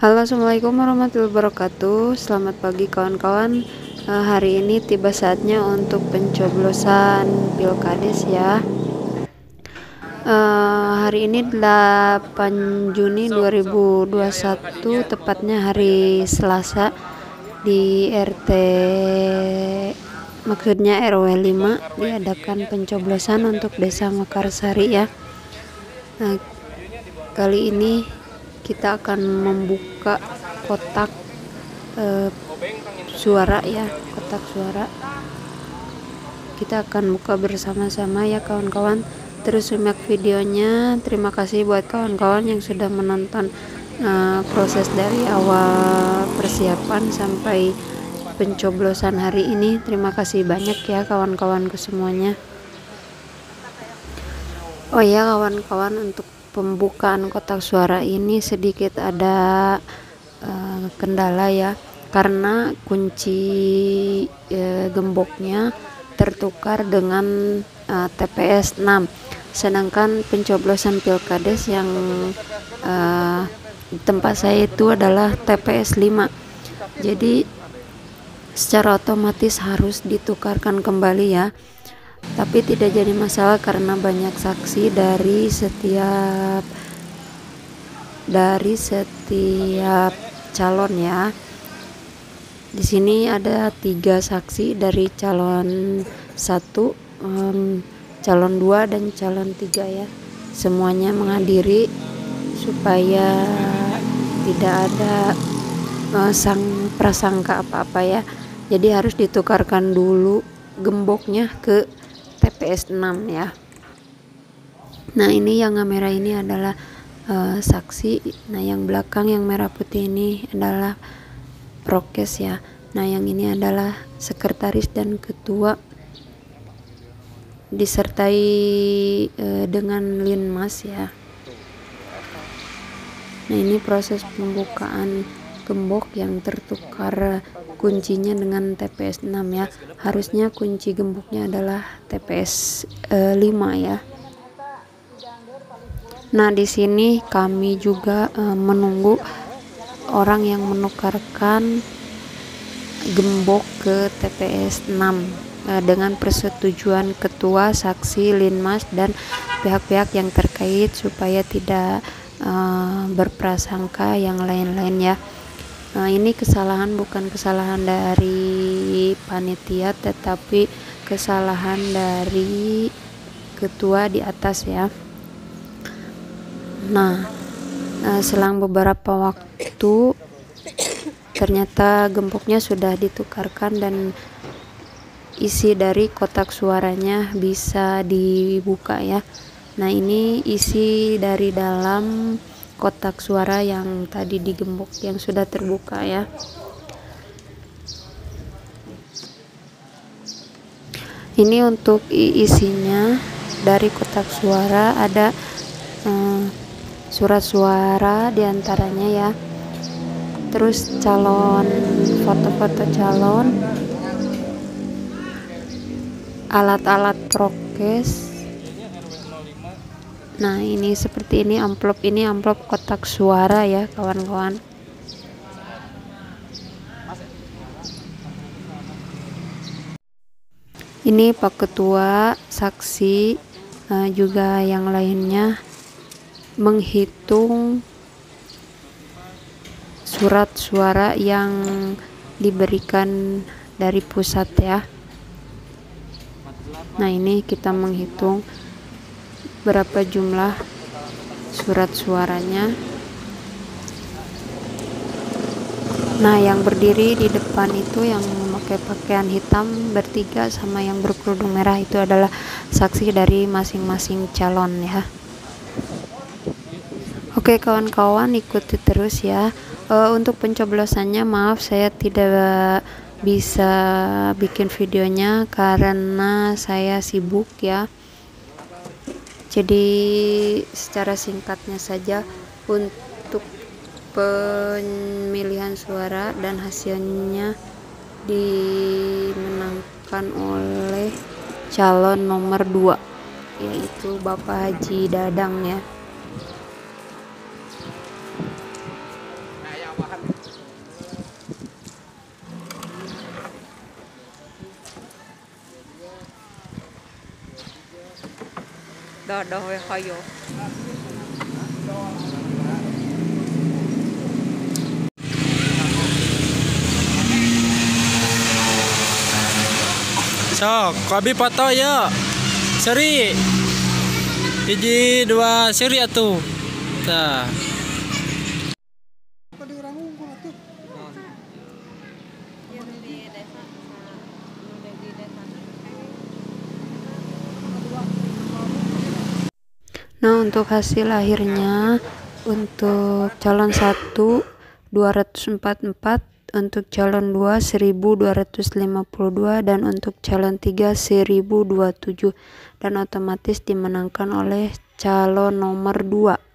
Halo assalamualaikum warahmatullahi wabarakatuh. Selamat pagi kawan-kawan. Uh, Hari ini tiba saatnya untuk pencoblosan pilkades ya. Uh, Hari ini 8 Juni 2021 Tepatnya hari Selasa Di RT Maksudnya RW 5 Diadakan pencoblosan untuk desa Mekarsari ya. Nah kali ini kita akan membuka kotak uh, suara ya kotak suara. Kita akan buka bersama-sama ya kawan-kawan. Terus simak videonya. Terima kasih buat kawan-kawan yang sudah menonton uh, proses dari awal persiapan sampai pencoblosan hari ini. Terima kasih banyak ya kawan-kawanku semuanya. Oh ya kawan-kawan untuk pembukaan kotak suara ini sedikit ada uh, kendala ya. Karena kunci uh, gemboknya tertukar dengan uh, TPS 6 sedangkan pencoblosan pilkades yang uh, tempat saya itu adalah TPS 5 jadi secara otomatis harus ditukarkan kembali ya tapi tidak jadi masalah karena banyak saksi dari setiap dari setiap calon ya. Di sini ada tiga saksi dari calon satu um, calon dua dan calon tiga ya. Semuanya menghadiri supaya tidak ada uh, sang prasangka apa-apa ya. Jadi harus ditukarkan dulu gemboknya ke TPS 6 ya. Nah ini yang kamera ini adalah uh, saksi. Nah yang belakang yang merah putih ini adalah prokes ya. Nah yang ini adalah sekretaris dan ketua disertai uh, dengan linmas ya. Nah ini proses pembukaan gembok yang tertukar kuncinya dengan TPS 6 ya. Harusnya kunci gemboknya adalah TPS uh, 5 ya. Nah di sini kami juga uh, menunggu orang yang menukarkan gembok ke TPS 6 uh, dengan persetujuan ketua, saksi, linmas dan pihak-pihak yang terkait supaya tidak uh, berprasangka yang lain-lain ya Nah, ini kesalahan bukan kesalahan dari panitia tetapi kesalahan dari ketua di atas ya. Nah, eh, selang beberapa waktu ternyata gemboknya sudah ditukarkan dan isi dari kotak suaranya bisa dibuka ya. Nah, ini isi dari dalam kotak suara yang tadi digembok yang sudah terbuka ya. Ini untuk isinya dari kotak suara ada eh, surat suara di antaranya ya. Terus calon foto-foto calon alat-alat prokes nah ini seperti ini amplop ini amplop kotak suara ya kawan-kawan. Ini Pak Ketua saksi uh, juga yang lainnya menghitung surat suara yang diberikan dari pusat ya. Nah ini kita menghitung berapa jumlah surat suaranya. Nah yang berdiri di depan itu yang memakai pakaian hitam bertiga sama yang berkerudung merah itu adalah saksi dari masing-masing calon ya. Oke kawan-kawan ikuti terus ya. Uh, untuk pencoblosannya maaf saya tidak bisa bikin videonya karena saya sibuk ya jadi secara singkatnya saja untuk pemilihan suara dan hasilnya dimenangkan oleh calon nomor 2 yaitu Bapak Haji Dadang ya dadah we hayo Sok, kobi foto yuk. Seri. Hiji dua seri atuh. Tah. Nah, untuk hasil akhirnya untuk calon 1 244, untuk calon 2 1252 dan untuk calon 3 1027 dan otomatis dimenangkan oleh calon nomor 2.